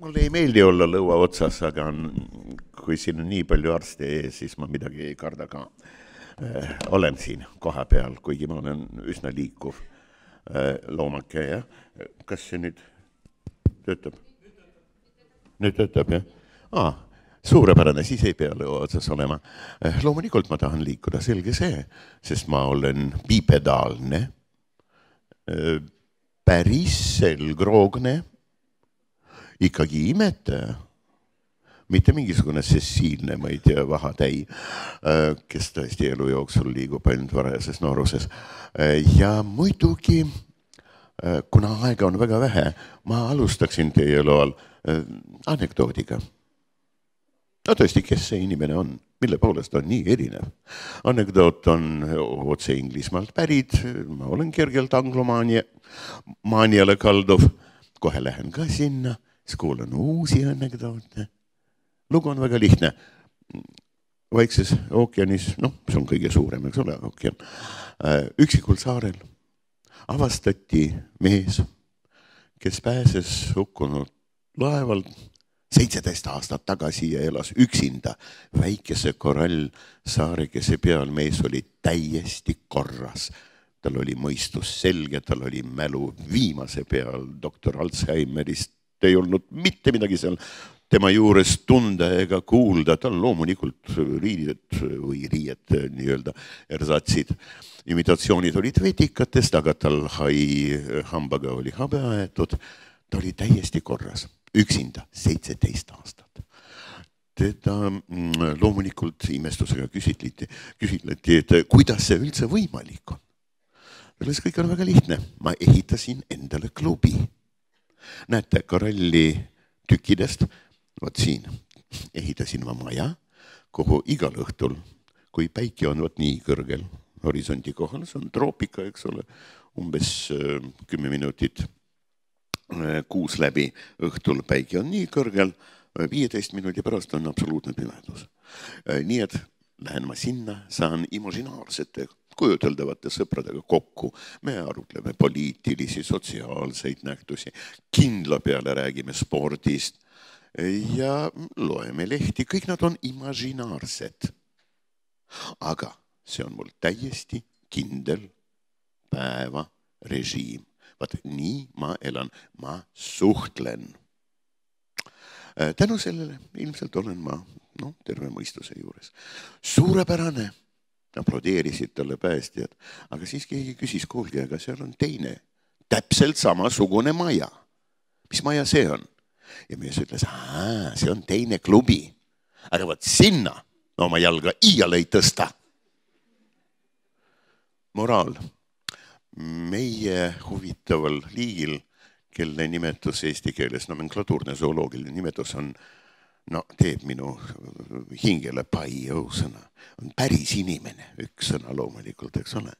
mulle ei meeldi olla lõua otsas, aga kui siin on nii palju arste ees, siis ma midagi ei karda ka. olen siin kohapeal, kuigi ma olen üsna liikuv loomake, jah. kas see nüüd töötab? nüüd töötab, jah? aa, suurepärane, siis ei pea lõua otsas olema. loomulikult ma tahan liikuda, selge see, sest ma olen bipedaalne, päris selgroogne ikkagi imetaja, mitte mingisugune sessiilne, ma ei tea, vahatäi, äh, kes tõesti elu jooksul liigub ainult varajases nooruses. Äh, ja muidugi, äh, kuna aega on väga vähe, ma alustaksin teie loal anekdoodiga. no tõesti, kes see inimene on, mille poolest on nii erinev? anekdoot on otse Inglismaalt pärit, ma olen kergelt anglomaania, maaniale kalduv, kohe lähen ka sinna siis kuulan uusi anekdoote. lugu on väga lihtne. Vaikses ookeanis, noh, see on kõige suurem, eks ole, ookean. Äh, üksikul saarel avastati mees, kes pääses hukkunud laevalt seitseteist aastat tagasi ja elas üksinda väikese korallsaarekese peal. mees oli täiesti korras, tal oli mõistus selge, tal oli mälu viimase peal doktor Alzheimerist ei olnud mitte midagi seal tema juures tunda ega kuulda, tal loomulikult riided või riied nii-öelda ersatsid, imitatsioonid olid vetikatest, aga tal hai hambaga oli habe aetud. ta oli täiesti korras, üksinda seitseteist aastat teda mm, loomulikult imestusega küsitleti, küsitleti, et kuidas see üldse võimalik on. ütles, kõik on väga lihtne, ma ehitasin endale klubi näete koralli tükkidest, vot siin ehitasin ma maja, kuhu igal õhtul, kui päike on vot nii kõrgel horisondi kohal, see on troopika, eks ole, umbes äh, kümme minutit äh, kuus läbi õhtul päike on nii kõrgel, viieteist minuti pärast on absoluutne pimedus. Äh, nii et lähen ma sinna, saan emotsionaalsete kujuteldavate sõpradega kokku. me arutleme poliitilisi, sotsiaalseid nähtusi, kindla peale räägime spordist ja loeme lehti, kõik nad on imaginaarsed. aga see on mul täiesti kindel päevarežiim. vaat nii ma elan, ma suhtlen. tänu sellele ilmselt olen ma noh, terve mõistuse juures. suurepärane aplodeerisid talle päästjad, aga siis keegi küsis, kuulge, aga seal on teine, täpselt samasugune maja. mis maja see on? ja mees ütles, see on teine klubi. aga vot sinna oma jalga iial ei tõsta. moraal. meie huvitaval liigil, kelle nimetus eesti keeles, nomenklatuurne zooloogiline nimetus on no teeb minu hingele pai õusõna, on päris inimene, üks sõna loomulikult, eks ole.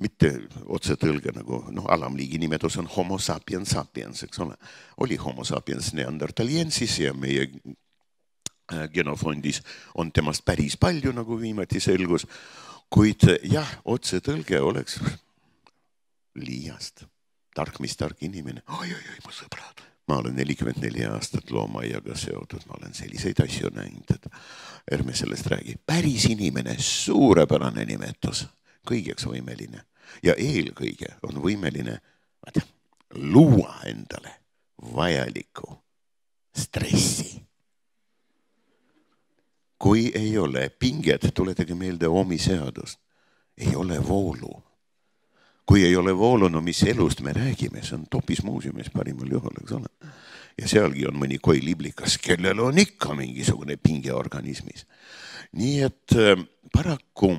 mitte otsetõlge nagu noh, alamliigi nimetus on homo sapiens sapiens, eks ole. oli homo sapiens neandertaliensis ja meie äh, genofondis on temast päris palju, nagu viimati selgus. kuid jah, otsetõlge oleks liiast, tark, mis tark inimene oi,. oi-oi-oi, mu sõbrad ma olen nelikümmend neli aastat loomaaiaga seotud, ma olen selliseid asju näinud, et ärme sellest räägi. päris inimene, suurepärane nimetus, kõigeks võimeline ja eelkõige on võimeline vaata, luua endale vajalikku stressi. kui ei ole pinget, tuletage meelde Oomi seadust, ei ole voolu kui ei ole voolu, no mis elust me räägime, see on Topis muuseumis parimal juhul, eks ole. ja sealgi on mõni koiliblikas, kellel on ikka mingisugune pinge organismis. nii et äh, paraku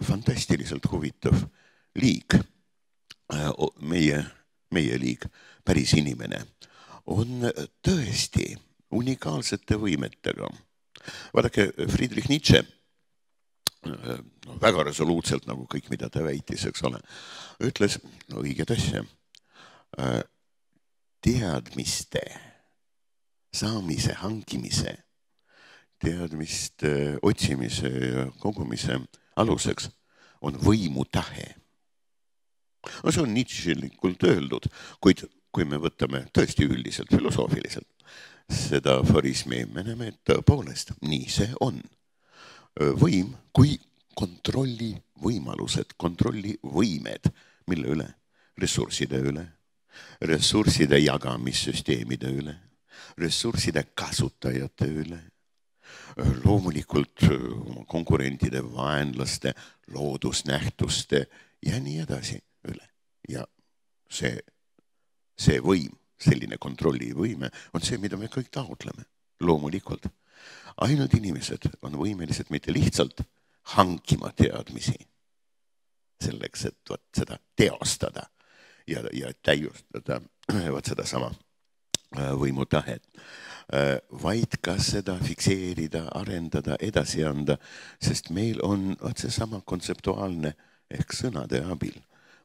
fantastiliselt huvitav liik, äh, meie, meie liik, päris inimene, on tõesti unikaalsete võimetega. vaadake, Friedrich Nietzsche no, väga resoluutselt nagu kõik, mida ta väitis, eks ole, ütles õiget asja. Äh, teadmiste saamise, hankimise, teadmiste otsimise ja kogumise aluseks on võimutahe. no see on Nietzsche'likult öeldud, kuid kui me võtame tõesti üldiselt filosoofiliselt seda aforismi, me näeme, et tõepoolest nii see on. Võim kui kontrolli võimalused, kontrollivõimed, mille üle? ressursside üle, ressursside jagamissüsteemide üle, ressursside kasutajate üle loomulikult oma konkurentide, vaenlaste, loodusnähtuste ja nii edasi üle. ja see, see võim, selline kontrollivõime on see, mida me kõik taotleme, loomulikult. Ainult inimesed on võimelised mitte lihtsalt hankima teadmisi selleks, et vot seda teostada ja, ja täiustada vot sedasama äh, võimutahet, äh, vaid ka seda fikseerida, arendada, edasi anda, sest meil on vot seesama kontseptuaalne ehk sõnade abil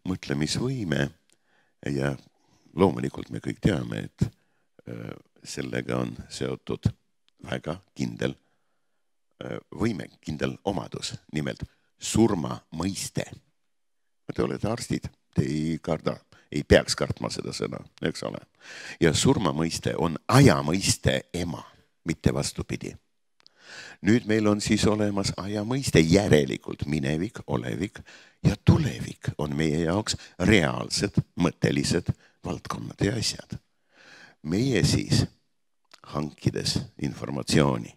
mõtlemisvõime ja loomulikult me kõik teame, et äh, sellega on seotud väga kindel võime, kindel omadus, nimelt surma mõiste. Te olete arstid, te ei karda, ei peaks kartma seda sõna, eks ole. ja surma mõiste on aja mõiste ema, mitte vastupidi. nüüd meil on siis olemas aja mõiste, järelikult minevik, olevik ja tulevik on meie jaoks reaalsed mõttelised valdkonnad ja asjad. meie siis hankides informatsiooni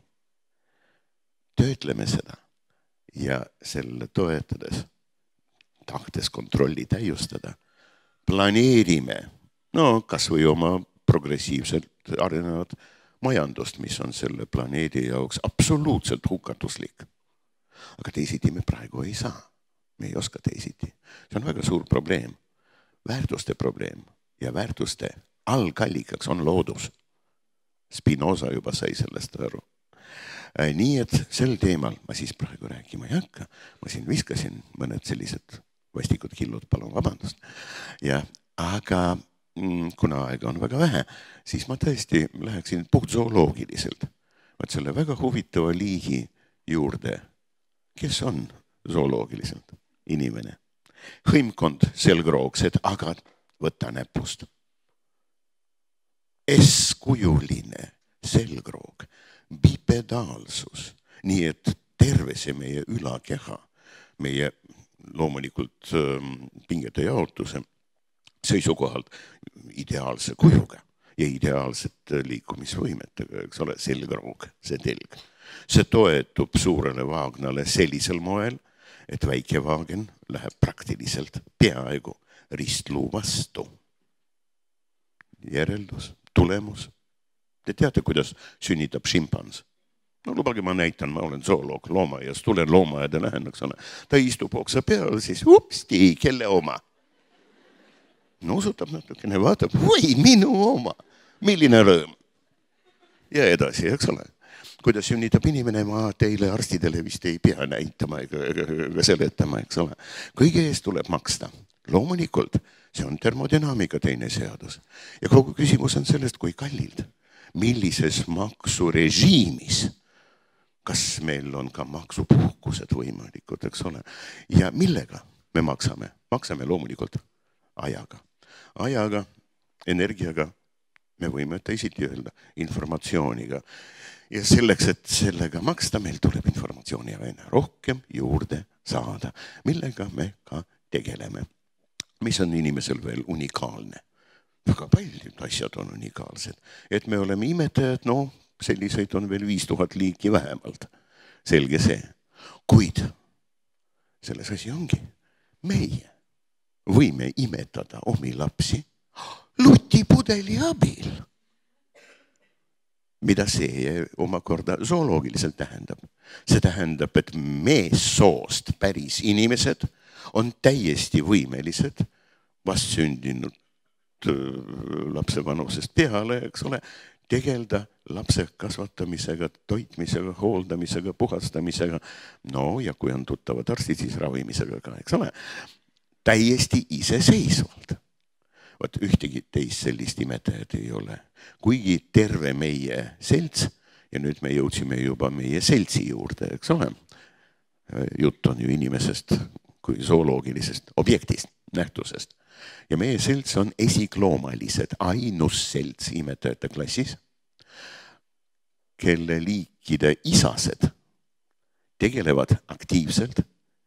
töötleme seda ja selle toetades, tahtes kontrolli täiustada, planeerime, no kasvõi oma progressiivselt arenevat majandust, mis on selle planeedi jaoks absoluutselt hukatuslik. aga teisiti me praegu ei saa, me ei oska teisiti, see on väga suur probleem, väärtuste probleem ja väärtuste algallikaks on loodus. Spinoza juba sai sellest aru Äh, nii et sel teemal ma siis praegu rääkima ei hakka, ma siin viskasin mõned sellised vastikud killud, palun vabandust. ja aga mm, kuna aega on väga vähe, siis ma tõesti läheksin puhtzooloogiliselt, vot selle väga huvitava liigi juurde. kes on zooloogiliselt inimene? hõimkond selgroogsed, aga võta näpust. S-kujuline selgroog bipedaalsus, nii et terve see meie ülakeha, meie loomulikult ähm, pingete jaotuse seisukohalt ideaalse kujuga ja ideaalsete liikumisvõimetega, eks ole, selgroog, see telg. see toetub suurele vaagnale sellisel moel, et väike vaagen läheb praktiliselt peaaegu ristluu vastu. järeldus, tulemus Te teate, kuidas sünnitab šimpans? no lubage, ma näitan, ma olen zooloog, loomaaias, tulen loomaaeda, lähen, eks ole. ta istub oksa peal, siis upsti, kelle oma? nuusutab natukene, vaatab, oi, minu oma, milline rõõm. ja edasi, eks ole kuidas sünnitab inimene, ma teile arstidele vist ei pea näitama ega, ega, ega seletama, eks ole. kõige eest tuleb maksta, loomulikult, see on termodünaamika teine seadus. Ja kogu küsimus on sellest, kui kallilt. Millises maksurežiimis, kas meil on ka maksupuhkused võimalikud, eks ole, ja millega me maksame, maksame loomulikult ajaga, ajaga, energiaga, me võime teisiti öelda, informatsiooniga. ja selleks, et sellega maksta, meil tuleb informatsiooni aina rohkem juurde saada, millega me ka tegeleme. Mis on inimesel veel unikaalne väga paljud asjad on unikaalsed, et me oleme imetajad, noh, selliseid on veel viis tuhat liiki vähemalt. selge see, kuid selles asi ongi, meie võime imetada omi lapsi lutipudeli abil. mida see omakorda zooloogiliselt tähendab? see tähendab, et meessoost päris inimesed on täiesti võimelised vastsündinud Äh, lapse vanusest peale, eks ole, tegeleda lapse kasvatamisega, toitmisega, hooldamisega, puhastamisega. no ja kui on tuttavad arstid, siis ravimisega ka, eks ole. täiesti iseseisvalt. vot ühtegi teist sellist imetajat ei ole, kuigi terve meie selts ja nüüd me jõudsime juba meie seltsi juurde, eks ole. jutt on ju inimesest kui zooloogilisest objektist, nähtusest ja meie selts on esikloomalised, ainus selts imetajate klassis, kelle liikide isased tegelevad aktiivselt,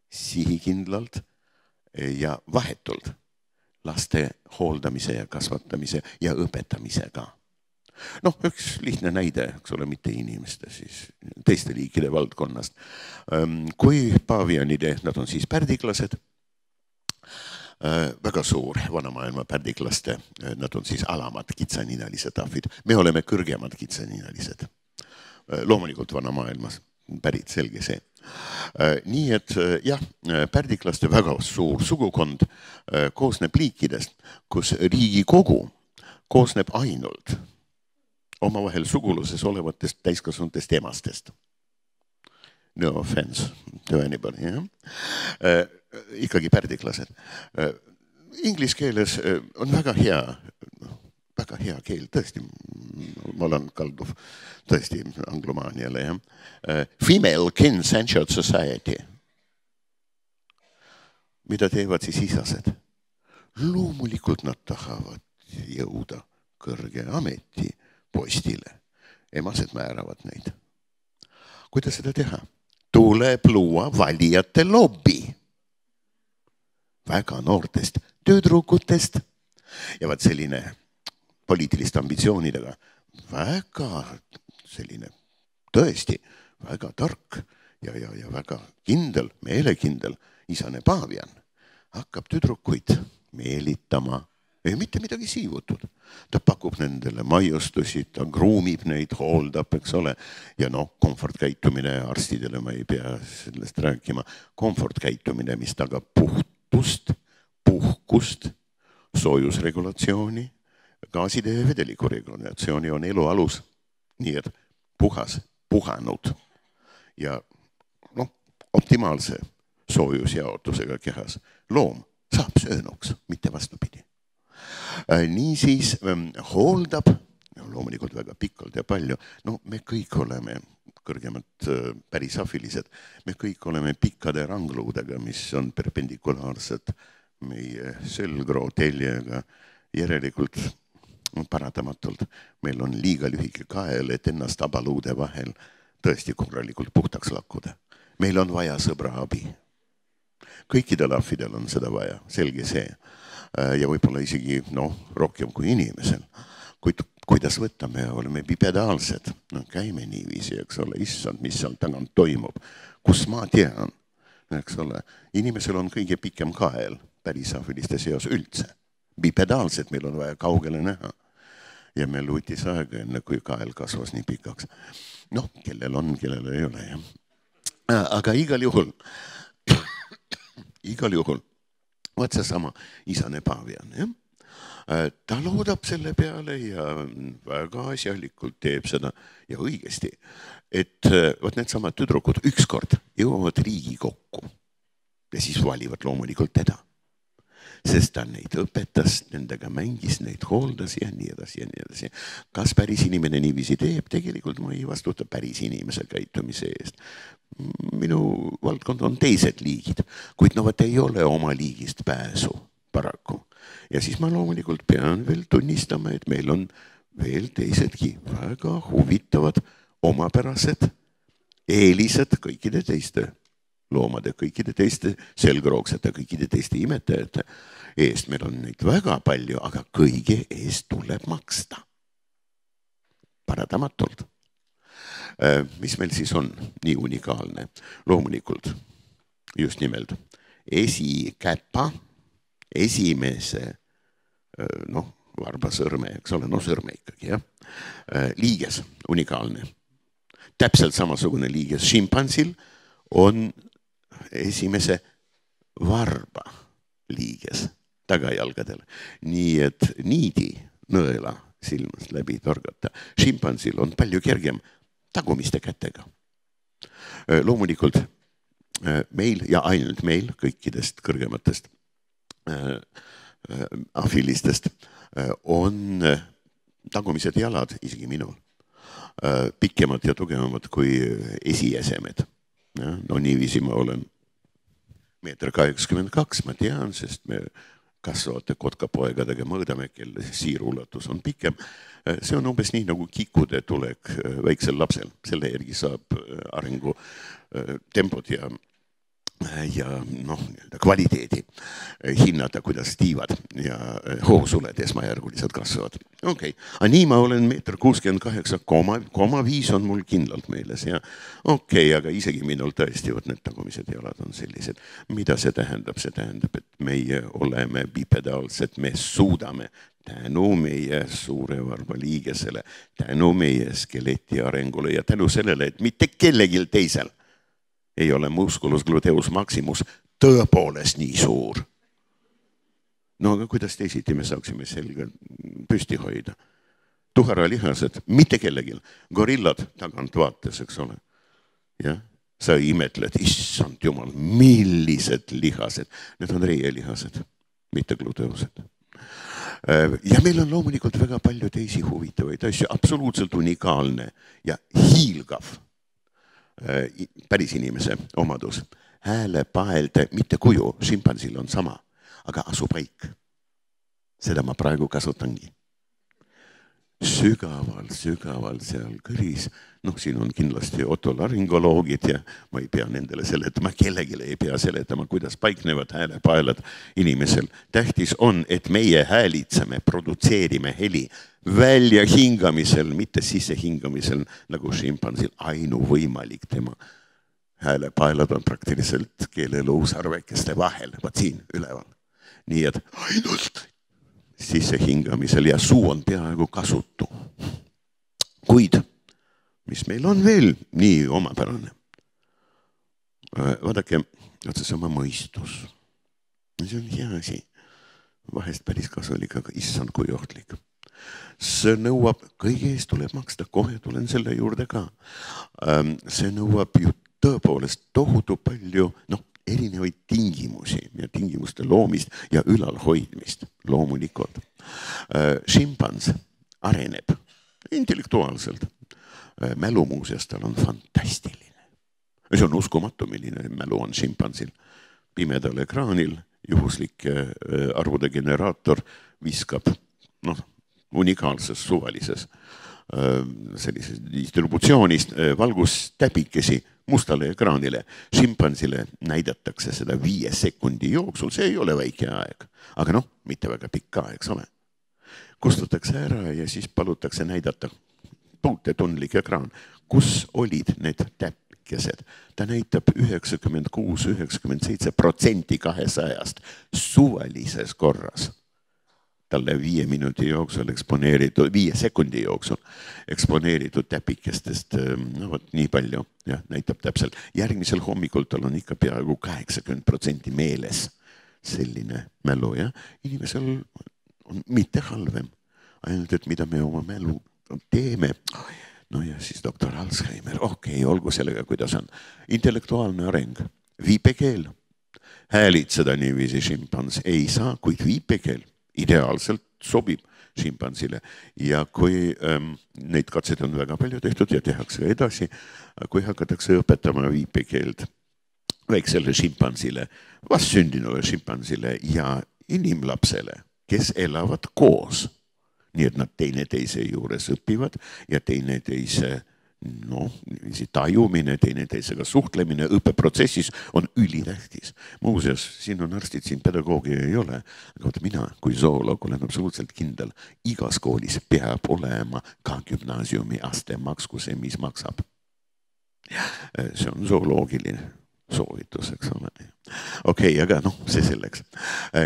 sihikindlalt ja vahetult laste hooldamise ja kasvatamise ja õpetamisega. Noh, üks lihtne näide, eks ole, mitte inimeste, siis teiste liikide valdkonnast. kui paavianide, nad on siis pärdiklased väga suur vanamaailma pärdiklaste, nad on siis alamad kitsaninalised ahvid, me oleme kõrgemad kitsaninalised. loomulikult vanamaailmas pärit, selge see. nii et jah, pärdiklaste väga suur sugukond koosneb liikidest, kus Riigikogu koosneb ainult omavahel suguluses olevatest täiskasvanutest emastest. No offense to anybody, jah ikkagi pärdiklased. Inglise keeles on väga hea, väga hea keel, tõesti, ma olen kalduv tõesti anglomaaniale, jah. Female kin censured society. mida teevad siis isased? loomulikult nad tahavad jõuda kõrge ametipostile. emased määravad neid. kuidas seda teha? tuleb luua valijate lobi väga noortest tüdrukutest ja vaat selline poliitiliste ambitsioonidega väga selline tõesti väga tark ja, ja, ja väga kindel, meelekindel isane paavian hakkab tüdrukuid meelitama ei mitte midagi siivutut. ta pakub nendele maiustusi, ta gruumib neid, hooldab, eks ole. ja noh, komfortkäitumine arstidele ma ei pea sellest rääkima. komfortkäitumine, mis tagab puht puhtust, puhkust, soojusregulatsiooni, gaaside ja vedeliku regulatsiooni on elu alus. nii et puhas, puhanud ja noh, optimaalse soojusjaotusega kehas loom saab söönuks, mitte vastupidi. Äh, niisiis ähm, hooldab loomulikult väga pikalt ja palju, no me kõik oleme kõrgemad äh, pärisafilised. me kõik oleme pikkade rangluudega, mis on perpendikulaarsed meie selgrooteljega. järelikult paratamatult meil on liiga lühike kael, et ennast abaluude vahel tõesti korralikult puhtaks lakkuda. meil on vaja sõbra abi. kõikidel ahvidel on seda vaja, selge see. Äh, ja võib-olla isegi noh, rohkem kui inimesel kuid kuidas võtta, me oleme bipedaalsed, no käime niiviisi, eks ole, issand, mis seal tagant toimub, kus ma tean, eks ole, inimesel on kõige pikem kael pärisahviliste seas üldse. bipedaalsed, meil on vaja kaugele näha. ja meil võttis aega, enne kui kael kasvas nii pikaks. noh, kellel on, kellel ei ole jah. aga igal juhul igal juhul, vot seesama isane paavian, jah Äh, ta loodab selle peale ja väga asjalikult teeb seda ja õigesti, et äh, vot needsamad tüdrukud ükskord jõuavad Riigikokku ja siis valivad loomulikult teda. Sest ta neid õpetas, nendega mängis, neid hooldas ja nii edasi ja nii edasi. kas päris inimene niiviisi teeb, tegelikult ma ei vastuta päris inimese käitumise eest. minu valdkond on teised liigid, kuid no vot ei ole oma liigist pääsu paraku ja siis ma loomulikult pean veel tunnistama, et meil on veel teisedki väga huvitavad omapärased eelised kõikide teiste loomade, kõikide teiste selgroogsete, kõikide teiste imetajate eest. meil on neid väga palju, aga kõige eest tuleb maksta. paratamatult. Äh, mis meil siis on nii unikaalne? loomulikult just nimelt esikäpa esimese noh, varbasõrme, eks ole, no sõrme ikkagi jah. liiges, unikaalne. täpselt samasugune liiges šimpansil on esimese varba liiges tagajalgadel, nii et niidi nõela silmast läbi torgata. šimpansil on palju kergem tagumiste kätega. loomulikult meil ja ainult meil kõikidest kõrgematest ahvilistest äh, on tagumised jalad, isegi minul, pikemad ja tugevamad kui esiesemed. No niiviisi ma olen meeter kaheksakümmend kaks, ma tean, sest me kasvavate kotkapoegadega mõõdame, kelle siiruulatus on pikem. see on umbes nii nagu kikude tulek väiksel lapsel, selle järgi saab arengu tempot ja ja noh, nii-öelda kvaliteedi hinnata, kuidas tiivad ja hoosuled esmajärguliselt kasvavad. okei okay., aga nii ma olen meeter kuuskümmend kaheksa, koma, koma viis on mul kindlalt meeles ja okei okay,, aga isegi minul tõesti vot need tagumised jalad on sellised. mida see tähendab, see tähendab, et meie oleme bipedaalsed, me suudame tänu meie suure varbaliigesele, tänu meie skeleti arengule ja tänu sellele, et mitte kellelgi teisel ei ole musculus gluteus maximus tõepoolest nii suur. no aga kuidas teisiti me saaksime selga püsti hoida? tuharalihased, mitte kellelgi, gorillad tagantvaates, eks ole. jah, sa imetled, issand jumal, millised lihased, need on reielihased, mitte gluteused ja meil on loomulikult väga palju teisi huvitavaid asju, absoluutselt unikaalne ja hiilgav Äh, päris inimese omadus. häälepaelde, mitte kuju, šimpansil on sama, aga asupaik. seda ma praegu kasutangi. sügaval, sügaval seal kõris, noh, siin on kindlasti otolaringoloogid ja ma ei pea nendele seletama, kellelegi ei pea seletama, kuidas paiknevad häälepaelad inimesel. tähtis on, et meie häälitseme, produtseerime heli väljahingamisel, mitte sissehingamisel nagu šimpansil, ainuvõimalik tema häälepaelad on praktiliselt keeleluusarvekeste vahel, vot siin üleval. nii et ainult sissehingamisel ja suu on peaaegu kasutu. kuid mis meil on veel nii omapärane? vaadake, vot seesama mõistus. see on hea asi, vahest päris kasulik, aga issand, kui ohtlik see nõuab, kõige eest tuleb maksta, kohe tulen selle juurde ka. Ähm, see nõuab ju tõepoolest tohutu palju, noh, erinevaid tingimusi ja tingimuste loomist ja ülalhoidmist loomulikult. Äh, šimpans areneb intellektuaalselt. Äh, mälu muuseas, tal on fantastiline. see on uskumatu, milline mälu on šimpansil. pimedal ekraanil juhuslik äh, arvude generaator viskab noh, unikaalses suvalises sellises distributsioonis valgustäbikesi mustale ekraanile. šimpansile näidatakse seda viie sekundi jooksul, see ei ole väike aeg, aga noh, mitte väga pikk ka, eks ole. kustutakse ära ja siis palutakse näidata puutetundlik ekraan, kus olid need täpikesed. ta näitab üheksakümmend kuus, üheksakümmend seitse protsenti kahesajast suvalises korras talle viie minuti jooksul eksponeeritud, viie sekundi jooksul eksponeeritud täpikestest, ehm, no vot nii palju, jah, näitab täpselt. järgmisel hommikul tal on ikka peaaegu kaheksakümmend protsenti meeles selline mälu, jah. inimesel on mitte halvem, ainult et mida me oma mälu teeme no ja siis doktor Alzheimer, okei okay,, olgu sellega, kuidas on. intellektuaalne areng, viipekeel. häälitseda niiviisi šimpans ei saa, kuid viipekeel ideaalselt sobib šimpansile ja kui ähm, neid katseid on väga palju tehtud ja tehakse edasi, kui hakatakse õpetama viipekeelt väiksele šimpansile, vastsündinule šimpansile ja inimlapsele, kes elavad koos. nii et nad teineteise juures õpivad ja teineteise noh, niiviisi tajumine, teineteisega suhtlemine õppeprotsessis on ülitähtis. muuseas, siin on arstid, siin pedagoogi ei ole, aga vaata mina kui zooloog olen absoluutselt kindel, igas koolis peab olema ka gümnaasiumi aste, maksku see, mis maksab. see on zooloogiline soovitus, eks ole. okei okay,, aga noh, see selleks.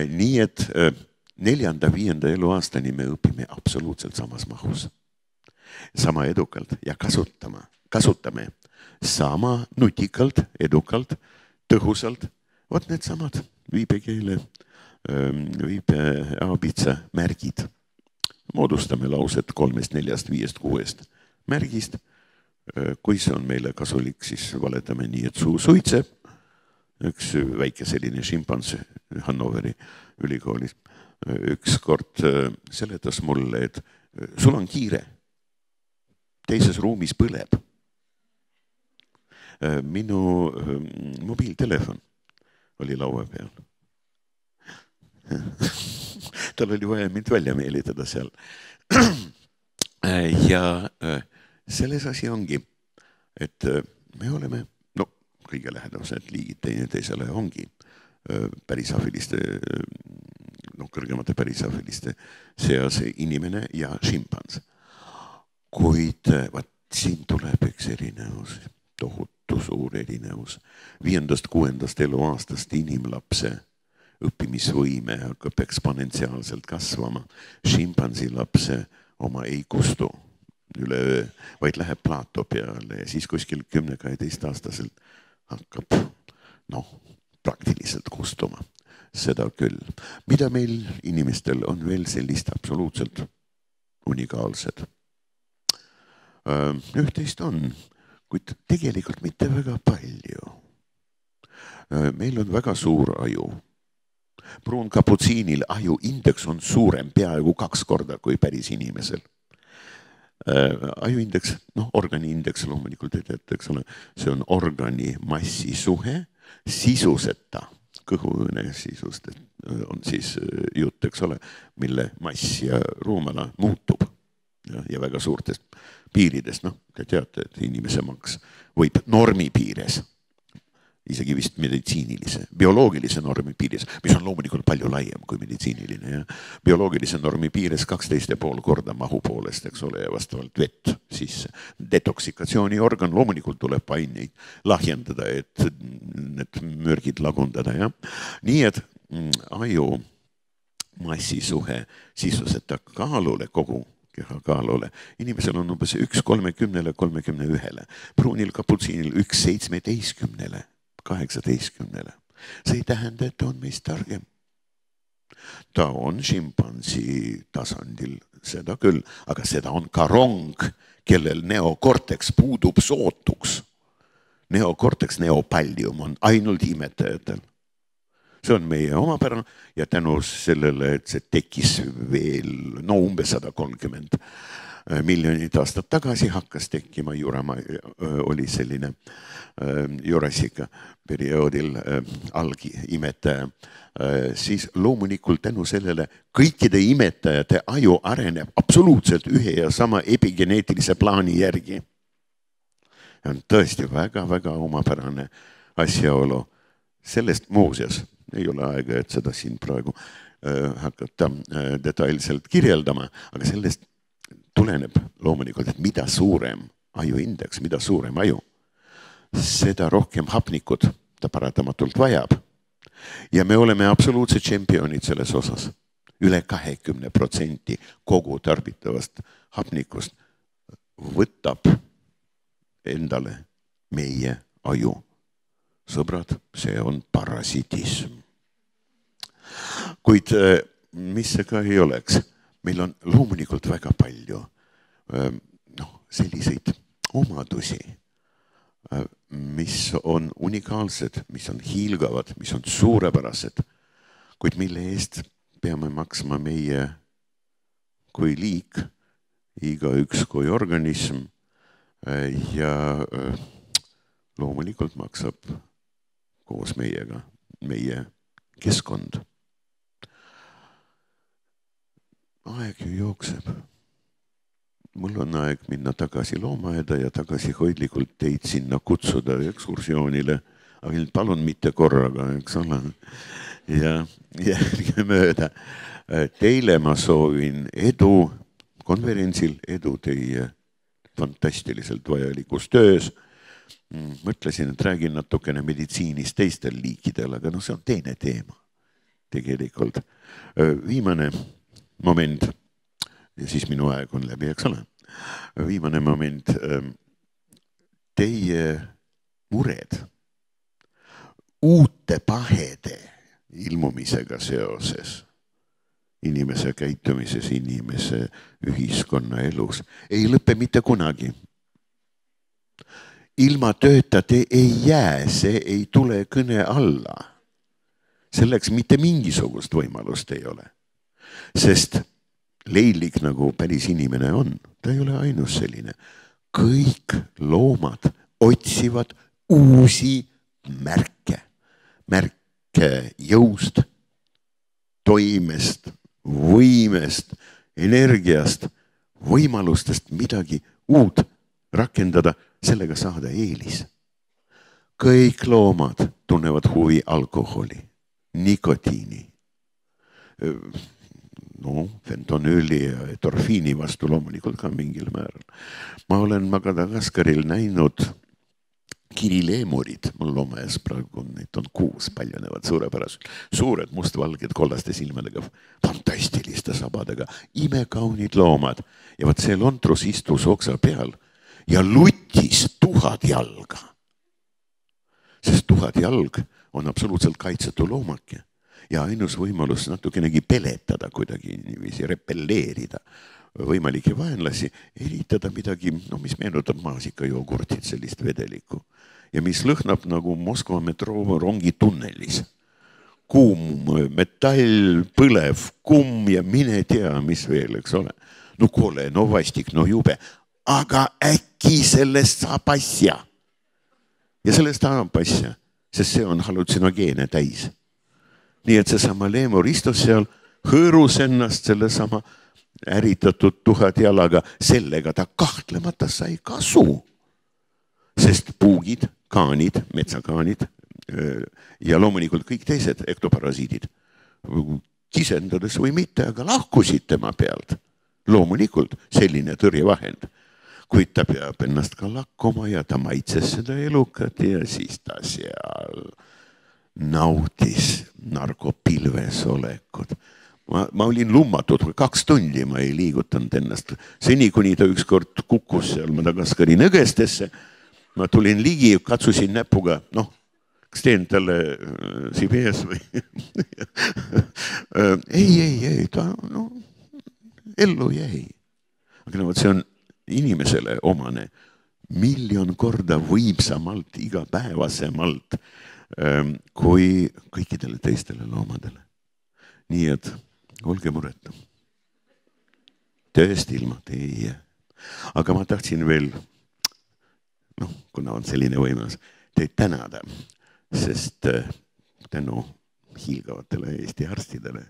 nii et neljanda-viienda eluaastani me õpime absoluutselt samas mahus sama edukalt ja kasutama, kasutame sama nutikalt, edukalt, tõhusalt. vot needsamad viipekeele, ähm, viipeaabitsa märgid. moodustame lauset kolmest, neljast, viiest, kuuest märgist. Äh, kui see on meile kasulik, siis valetame nii, et suu suitseb. üks väike selline šimpans Hannoveri ülikoolis ükskord äh, seletas mulle, et äh, sul on kiire teises ruumis põleb. Äh, minu ähm, mobiiltelefon oli laua peal. tal oli vaja mind välja meelitada seal. ja selles asi ongi, et me oleme, no kõige lähedasemad liigid teineteisele ongi pärisahviliste, noh, kõrgemate pärisahviliste seas inimene ja šimpans. Kuid vaat siin tuleb üks erinevus, tohutu suur erinevus. viiendast-kuuendast eluaastast inimlapse õppimisvõime hakkab eksponentsiaalselt kasvama. šimpansi lapse oma ei kustu üleöö, vaid läheb plaato peale ja siis kuskil kümne-kaheteistaastaselt hakkab noh, praktiliselt kustuma. seda küll. mida meil inimestel on veel sellist absoluutselt unikaalset? Üht-teist on, kuid tegelikult mitte väga palju. meil on väga suur aju. pruunkaputsiinil aju indeks on suurem peaaegu kaks korda kui päris inimesel ajuindeks, noh, organi indeks loomulikult te teate, eks ole, see on organi massi suhe sisuseta, kõhuõõne sisust on siis jutt, eks ole, mille mass ja ruumala muutub ja, ja väga suurtest piiridest, noh, te teate, et inimese maks võib normi piires isegi vist meditsiinilise, bioloogilise normi piires, mis on loomulikult palju laiem kui meditsiiniline ja bioloogilise normi piires kaksteist ja pool korda mahu poolest, eks ole, ja vastavalt vett sisse. detoksikatsiooniorgan loomulikult tuleb aineid lahjendada, et need mürgid lagundada, jah. nii et mm, aju massisuhe sisuseta kaalule kogu kehakaalule. inimesel on umbes üks kolmekümnele, kolmekümne ühele, pruunil kaputsiinil üks seitsmeteistkümnele kaheksateistkümnele. see ei tähenda, et ta on meist targem. ta on šimpansi tasandil, seda küll, aga seda on ka rong, kellel neokorteks puudub sootuks. neokorteks, neopallium on ainult imetajatel see on meie omapära ja tänu sellele, et see tekkis veel no umbes sada kolmkümmend Äh, miljonit aastat tagasi hakkas tekkima Juramaa, äh, oli selline äh, Jurassica perioodil algimetaja, siis loomulikult tänu sellele kõikide imetajate aju areneb absoluutselt ühe ja sama epigeneetilise plaani järgi. on tõesti väga-väga omapärane asjaolu. sellest muuseas ei ole aega, et seda siin praegu hakata detailselt kirjeldama, aga sellest tuleneb loomulikult, et mida suurem ajuindeks, mida suurem aju, seda rohkem hapnikut ta paratamatult vajab. ja me oleme absoluutsed tšempionid selles osas üle. üle kahekümne protsenti kogu tarbitavast hapnikust võtab endale meie aju. Sõbrad, see on parasitism. kuid eh, mis see ka ei oleks meil on loomulikult väga palju noh, selliseid omadusi, mis on unikaalsed, mis on hiilgavad, mis on suurepärased, kuid mille eest peame maksma meie kui liik, igaüks kui organism ja loomulikult maksab koos meiega meie keskkond aeg ju jookseb. mul on aeg minna tagasi loomaaeda ja tagasihoidlikult teid sinna kutsuda ekskursioonile, aga palun mitte korraga, eks ole. ja järgemööda. Teile ma soovin edu konverentsil, edu teie fantastiliselt vajalikus töös mõtlesin, et räägin natukene meditsiinist teistel liikidel, aga noh, see on teine teema tegelikult. viimane moment ja siis minu aeg on läbi, eks ole. viimane moment. Teie mured uute pahede ilmumisega seoses inimese käitumises, inimese ühiskonnaelus ei lõpe mitte kunagi. Ilma tööta te ei jää, see ei tule kõne alla. selleks mitte mingisugust võimalust ei ole sest leidlik nagu päris inimene on, ta ei ole ainus selline. kõik loomad otsivad uusi märke, märke jõust, toimest, võimest, energiast, võimalustest midagi uut rakendada, sellega saada eelis. kõik loomad tunnevad huvi alkoholi, nikotiini. No fentonüüli ja endorfiini vastu loomulikult ka mingil määral. ma olen Madagaskaril näinud kirileemurid, mul loomaaias praegu on, neid on kuus, paljunevad suurepäraselt, suured mustvalged kollaste silmadega, fantastiliste sabadega, imekaunid loomad. Ja vot see lontrus istus oksa peal ja lutis tuhat jalga. sest tuhat jalg on absoluutselt kaitsetu loomake ja ainus võimalus natukenegi peletada kuidagi niiviisi, repelleerida võimalikke vaenlasi, ehitada midagi, no mis meenutab maasikajogurtit, sellist vedelikku ja mis lõhnab nagu Moskva metroo rongitunnelis. kuum metall, põlev kumm ja mine tea, mis veel, eks ole. no kole, no vastik, no jube, aga äkki sellest saab asja. ja sellest annab asja, sest see on hallutsinogeene täis nii et seesama leemur istus seal, hõõrus ennast sellesama äritatud tuhat jalaga, sellega ta kahtlemata sai kasu. sest puugid, kaanid, metsakaanid ja loomulikult kõik teised ektoparasiidid, kisendades või mitte, aga lahkusid tema pealt. loomulikult selline tõrjevahend, kuid ta peab ennast ka lakkuma ja ta maitses seda elukat ja siis ta seal nautis narkopilves olekut. ma, ma olin lummatud, kaks tundi ma ei liigutanud ennast, seni kuni ta ükskord kukkus seal Madagaskari nõgestesse. ma tulin ligi, katsusin näpuga, noh, kas teen talle äh, CBS või äh, ei, ei, ei, ta no ellu jäi. aga no vot, see on inimesele omane miljon korda võimsamalt, igapäevasemalt Ähm, kui kõikidele teistele loomadele. nii et olge muretu. tööst ilma te ei jää. aga ma tahtsin veel, noh, kuna on selline võimalus, teid tänada, sest äh, tänu hiilgavatele Eesti arstidele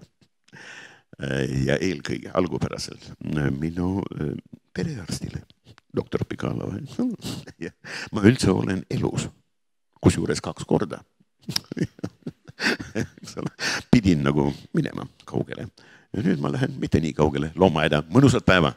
ja eelkõige algupäraselt äh, minu perearstile, doktor Pikalov ma üldse olen elus kusjuures kaks korda. Eks ole, pidin nagu minema kaugele. Ja nüüd ma lähen mitte nii kaugele loomaaeda, mõnusat päeva